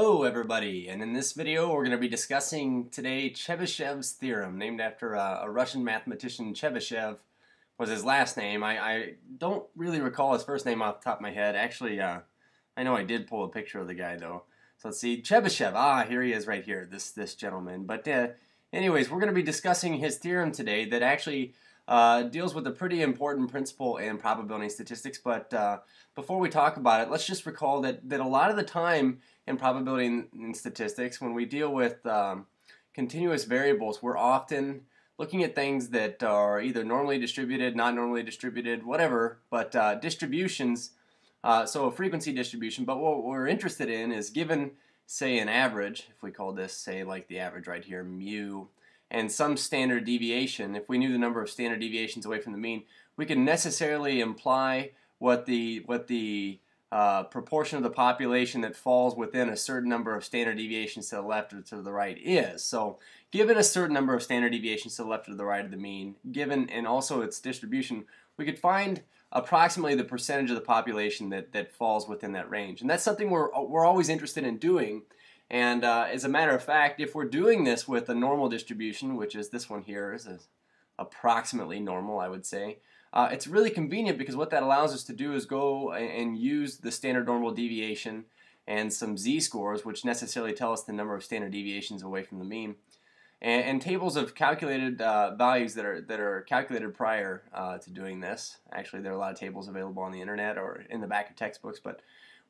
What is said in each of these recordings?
Hello everybody, and in this video we're going to be discussing today Chebyshev's theorem, named after a, a Russian mathematician Chebyshev was his last name. I, I, don't really recall his first name off the top of my head. Actually, uh, I know I did pull a picture of the guy though. So let's see, Chebyshev, ah, here he is right here, this, this gentleman. But uh, anyways, we're going to be discussing his theorem today that actually uh, deals with a pretty important principle in probability statistics. But uh, before we talk about it, let's just recall that, that a lot of the time in probability and statistics, when we deal with um, continuous variables, we're often looking at things that are either normally distributed, not normally distributed, whatever, but uh, distributions, uh, so a frequency distribution. But what we're interested in is given, say, an average, if we call this, say, like the average right here, mu, and some standard deviation, if we knew the number of standard deviations away from the mean, we can necessarily imply what the, what the uh, proportion of the population that falls within a certain number of standard deviations to the left or to the right is. So given a certain number of standard deviations to the left or to the right of the mean, given and also its distribution, we could find approximately the percentage of the population that, that falls within that range. And that's something we're, we're always interested in doing. And uh, as a matter of fact, if we're doing this with a normal distribution, which is this one here, is approximately normal, I would say, uh, it's really convenient because what that allows us to do is go and use the standard normal deviation and some z-scores, which necessarily tell us the number of standard deviations away from the mean, and, and tables of calculated uh, values that are that are calculated prior uh, to doing this. Actually, there are a lot of tables available on the internet or in the back of textbooks, but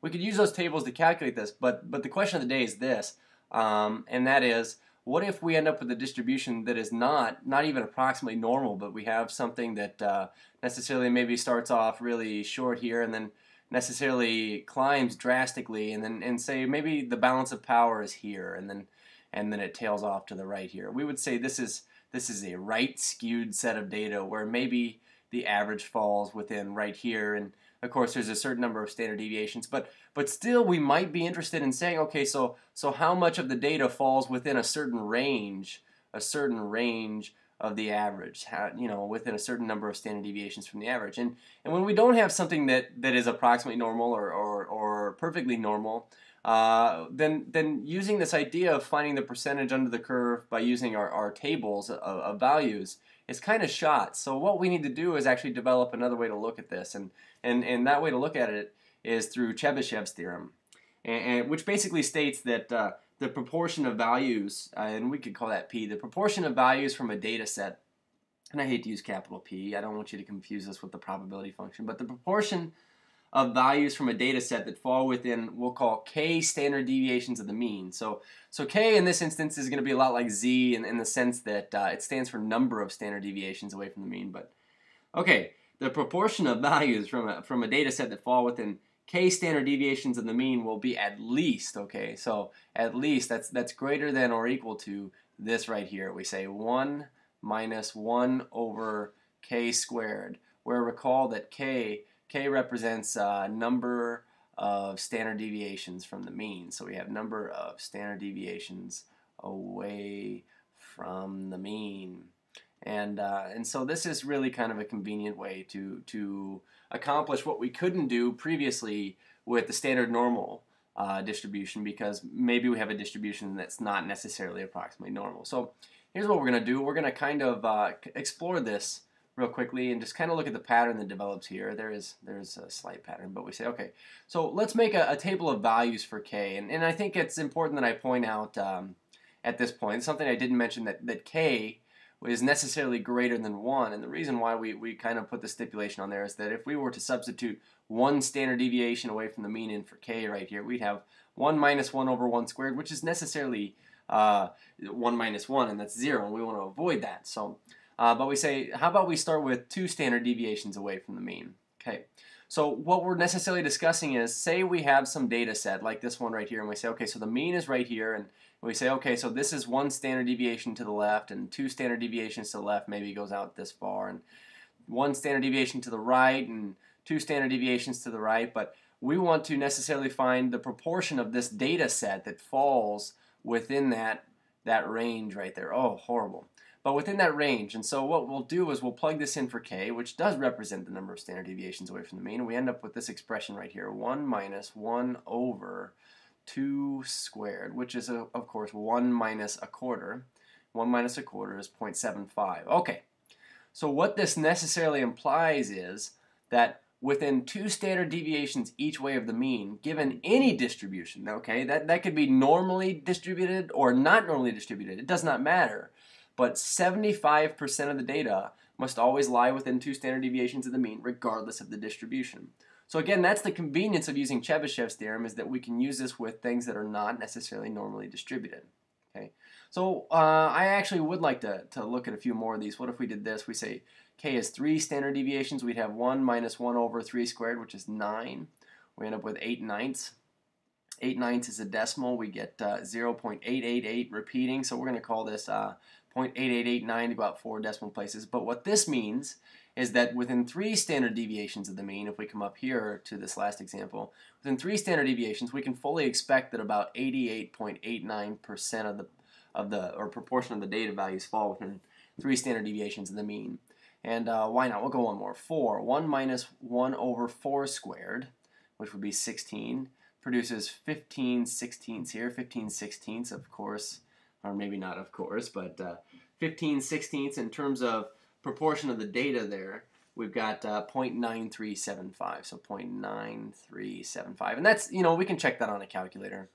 we could use those tables to calculate this. But but the question of the day is this, um, and that is what if we end up with a distribution that is not not even approximately normal, but we have something that uh, necessarily maybe starts off really short here and then necessarily climbs drastically, and then and say maybe the balance of power is here, and then and then it tails off to the right here. We would say this is this is a right skewed set of data where maybe the average falls within right here and of course, there's a certain number of standard deviations, but but still, we might be interested in saying, okay, so so how much of the data falls within a certain range, a certain range of the average, you know, within a certain number of standard deviations from the average. And and when we don't have something that that is approximately normal or or, or perfectly normal, uh, then then using this idea of finding the percentage under the curve by using our, our tables of, of values is kind of shot. So what we need to do is actually develop another way to look at this, and and and that way to look at it is through Chebyshev's theorem, and, and which basically states that uh, the proportion of values, uh, and we could call that p, the proportion of values from a data set, and I hate to use capital P. I don't want you to confuse this with the probability function, but the proportion of values from a data set that fall within we'll call k standard deviations of the mean. So, so k in this instance is going to be a lot like z in, in the sense that uh, it stands for number of standard deviations away from the mean. But okay, the proportion of values from a, from a data set that fall within k standard deviations of the mean will be at least okay. So at least that's that's greater than or equal to this right here. We say one minus one over k squared. Where recall that k K represents uh, number of standard deviations from the mean. So we have number of standard deviations away from the mean. And, uh, and so this is really kind of a convenient way to, to accomplish what we couldn't do previously with the standard normal uh, distribution because maybe we have a distribution that's not necessarily approximately normal. So here's what we're going to do. We're going to kind of uh, explore this real quickly and just kind of look at the pattern that develops here. There is there's a slight pattern, but we say, okay, so let's make a, a table of values for k. And, and I think it's important that I point out um, at this point, something I didn't mention, that, that k is necessarily greater than 1. And the reason why we, we kind of put the stipulation on there is that if we were to substitute one standard deviation away from the mean in for k right here, we'd have 1 minus 1 over 1 squared, which is necessarily uh, 1 minus 1, and that's 0, and we want to avoid that. So uh, but we say, how about we start with two standard deviations away from the mean? Okay. So what we're necessarily discussing is, say we have some data set like this one right here, and we say, okay, so the mean is right here, and we say, okay, so this is one standard deviation to the left, and two standard deviations to the left maybe goes out this far, and one standard deviation to the right, and two standard deviations to the right, but we want to necessarily find the proportion of this data set that falls within that, that range right there. Oh, horrible but within that range. And so what we'll do is we'll plug this in for k, which does represent the number of standard deviations away from the mean. And we end up with this expression right here, 1 minus 1 over 2 squared, which is, a, of course, 1 minus a quarter. 1 minus a quarter is 0.75. Okay, so what this necessarily implies is that within two standard deviations each way of the mean, given any distribution, okay, that, that could be normally distributed or not normally distributed, it does not matter, but 75% of the data must always lie within two standard deviations of the mean, regardless of the distribution. So again, that's the convenience of using Chebyshev's theorem is that we can use this with things that are not necessarily normally distributed. Okay, so uh, I actually would like to, to look at a few more of these. What if we did this? We say k is 3 standard deviations. We'd have 1 minus 1 over 3 squared, which is 9. We end up with 8 ninths. 8 ninths is a decimal. We get uh, 0.888 repeating, so we're going to call this uh, 0.8889 to go out four decimal places. But what this means is that within three standard deviations of the mean, if we come up here to this last example, within three standard deviations, we can fully expect that about 88.89% of the of the or proportion of the data values fall within three standard deviations of the mean. And uh, why not? We'll go one more. 4. 1 minus 1 over 4 squared, which would be 16, produces 15 sixteenths here. 15 sixteenths, of course, or maybe not of course, but uh, 15 sixteenths in terms of proportion of the data there, we've got uh, 0.9375, so 0.9375. And that's, you know, we can check that on a calculator.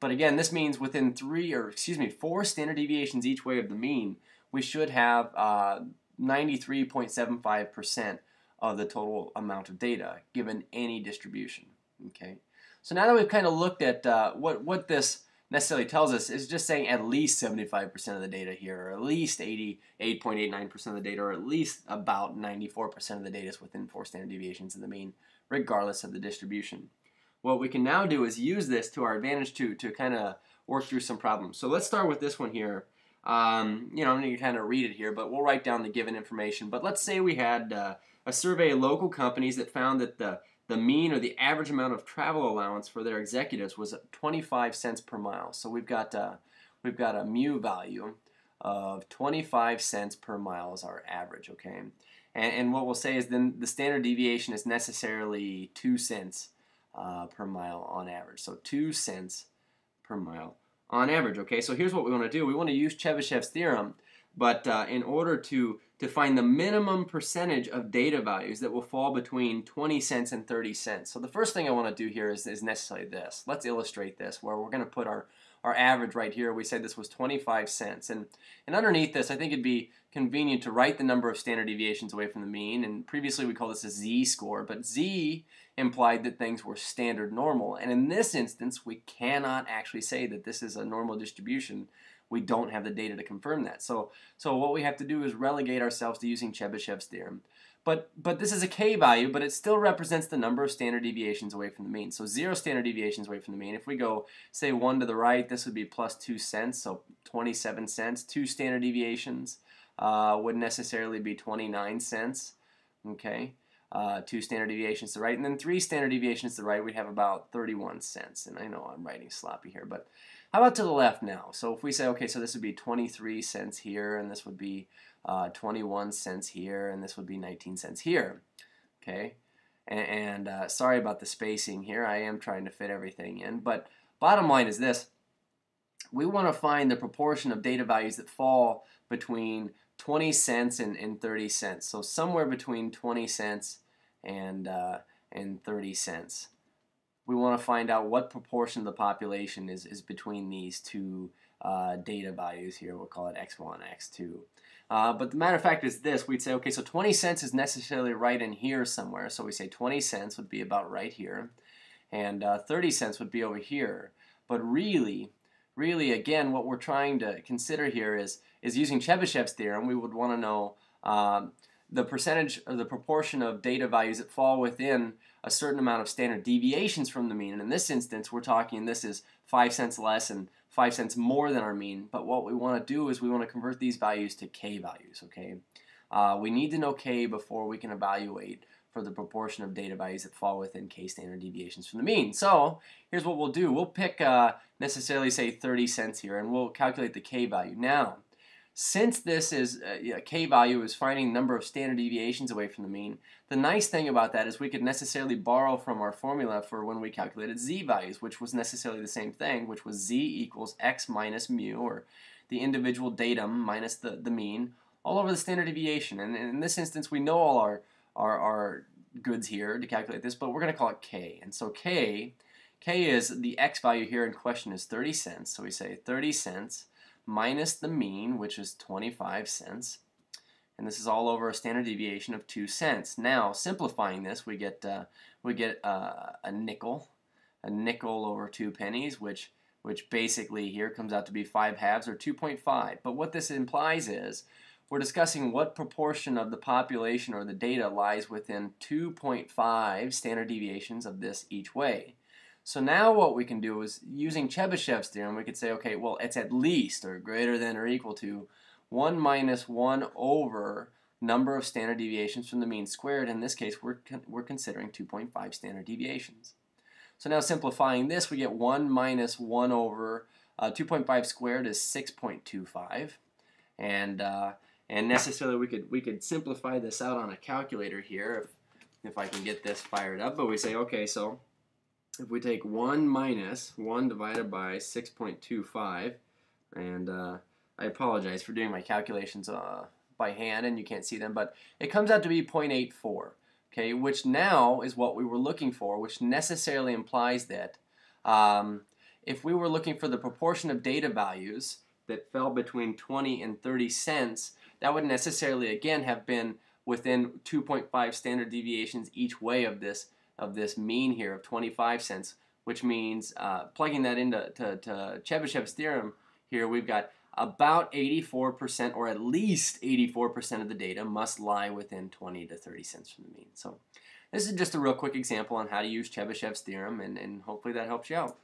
But again, this means within three, or excuse me, four standard deviations each way of the mean, we should have 93.75% uh, of the total amount of data given any distribution. Okay, so now that we've kind of looked at uh, what what this necessarily tells us is just saying at least 75% of the data here, or at least 88.89% of the data, or at least about 94% of the data is within four standard deviations of the mean, regardless of the distribution. What we can now do is use this to our advantage to, to kind of work through some problems. So let's start with this one here. Um, you know, I'm going to kind of read it here, but we'll write down the given information. But let's say we had uh, a survey of local companies that found that the the mean or the average amount of travel allowance for their executives was 25 cents per mile. So we've got uh, we've got a mu value of 25 cents per mile as our average. Okay, and, and what we'll say is then the standard deviation is necessarily two cents uh, per mile on average. So two cents per mile on average. Okay, so here's what we want to do. We want to use Chebyshev's theorem, but uh, in order to to find the minimum percentage of data values that will fall between 20 cents and 30 cents. So the first thing I want to do here is, is necessarily this. Let's illustrate this where we're going to put our, our average right here. We said this was 25 cents. And, and underneath this, I think it'd be convenient to write the number of standard deviations away from the mean. And previously we called this a z-score, but z implied that things were standard normal. And in this instance, we cannot actually say that this is a normal distribution we don't have the data to confirm that. So, so what we have to do is relegate ourselves to using Chebyshev's theorem. But, but this is a k value, but it still represents the number of standard deviations away from the mean. So zero standard deviations away from the mean. If we go, say, one to the right, this would be plus two cents, so 27 cents. Two standard deviations uh, would necessarily be 29 cents. Okay, uh, two standard deviations to the right, and then three standard deviations to the right, we'd have about 31 cents. And I know I'm writing sloppy here, but how about to the left now? So if we say, okay, so this would be 23 cents here, and this would be uh, 21 cents here, and this would be 19 cents here. Okay, and, and uh, sorry about the spacing here. I am trying to fit everything in, but bottom line is this. We want to find the proportion of data values that fall between 20 cents and, and 30 cents. So somewhere between 20 cents and, uh, and 30 cents we want to find out what proportion of the population is, is between these two uh, data values here. We'll call it x1, and x2. Uh, but the matter of fact is this, we'd say, okay, so 20 cents is necessarily right in here somewhere. So we say 20 cents would be about right here. And uh, 30 cents would be over here. But really, really, again, what we're trying to consider here is, is using Chebyshev's theorem, we would want to know um, the percentage or the proportion of data values that fall within a certain amount of standard deviations from the mean. And in this instance, we're talking this is 5 cents less and 5 cents more than our mean. But what we want to do is we want to convert these values to k values, okay? Uh, we need to know k before we can evaluate for the proportion of data values that fall within k standard deviations from the mean. So here's what we'll do. We'll pick uh, necessarily say 30 cents here and we'll calculate the k value. Now, since this is uh, k value is finding number of standard deviations away from the mean, the nice thing about that is we could necessarily borrow from our formula for when we calculated z values, which was necessarily the same thing, which was z equals x minus mu, or the individual datum minus the, the mean, all over the standard deviation. And in this instance, we know all our, our, our goods here to calculate this, but we're going to call it k. And so k, k is the x value here in question is 30 cents. So we say 30 cents minus the mean, which is 25 cents. And this is all over a standard deviation of 2 cents. Now, simplifying this, we get, uh, we get uh, a nickel, a nickel over 2 pennies, which, which basically here comes out to be 5 halves or 2.5. But what this implies is we're discussing what proportion of the population or the data lies within 2.5 standard deviations of this each way. So now what we can do is, using Chebyshev's theorem, we could say, okay, well, it's at least or greater than or equal to 1 minus 1 over number of standard deviations from the mean squared. In this case, we're, con we're considering 2.5 standard deviations. So now simplifying this, we get 1 minus 1 over uh, 2.5 squared is 6.25. And, uh, and necessarily we could, we could simplify this out on a calculator here if, if I can get this fired up. But we say, okay, so if we take 1 minus 1 divided by 6.25, and uh, I apologize for doing my calculations uh, by hand and you can't see them, but it comes out to be 0.84, okay, which now is what we were looking for, which necessarily implies that um, if we were looking for the proportion of data values that fell between 20 and 30 cents, that would necessarily again have been within 2.5 standard deviations each way of this of this mean here of 25 cents, which means uh, plugging that into to, to Chebyshev's theorem here, we've got about 84% or at least 84% of the data must lie within 20 to 30 cents from the mean. So this is just a real quick example on how to use Chebyshev's theorem and, and hopefully that helps you out.